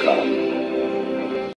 America.